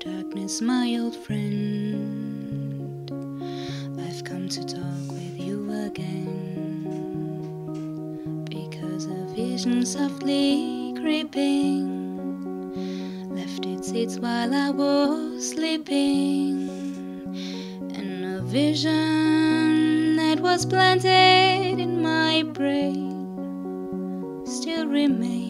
darkness, my old friend. I've come to talk with you again. Because a vision softly creeping left its seeds while I was sleeping, and a vision that was planted in my brain still remains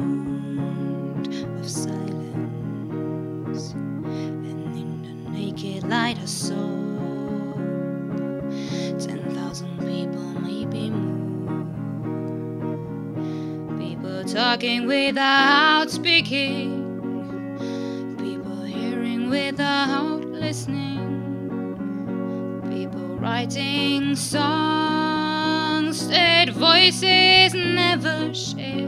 light, I saw ten thousand people, maybe more. People talking without speaking, people hearing without listening, people writing songs that voices never share,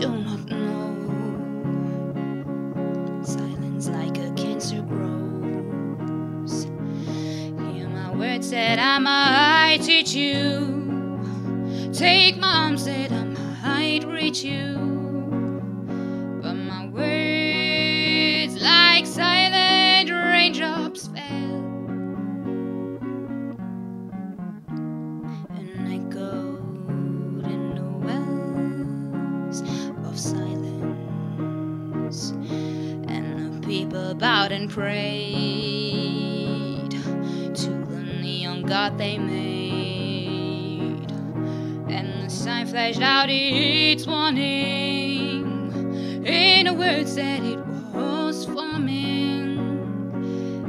do not know. Silence like a cancer grows. Hear my words that I might teach you. Take my arms that I might reach you. And the people bowed and prayed to the neon god they made. And the sign flashed out its warning in the words that it was forming.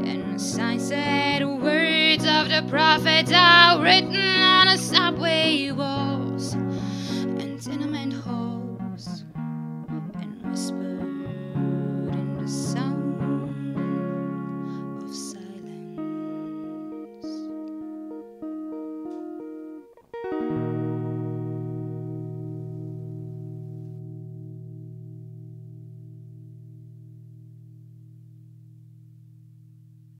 And the sign said, Words of the prophets are written on a subway halls. sun.